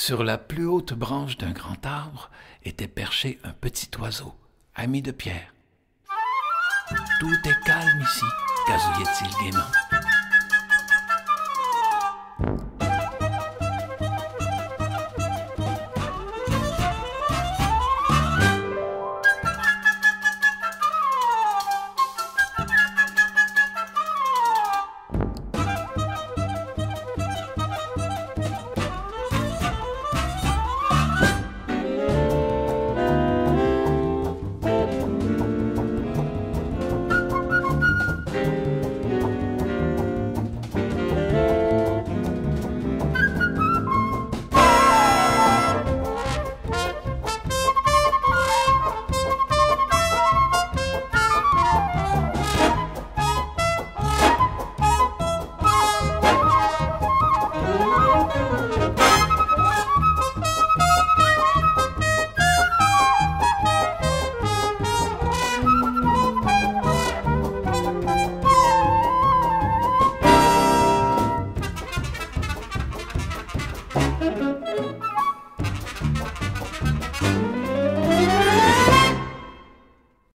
Sur la plus haute branche d'un grand arbre était perché un petit oiseau, ami de Pierre. Tout est calme ici, gazouillait-il gaiement.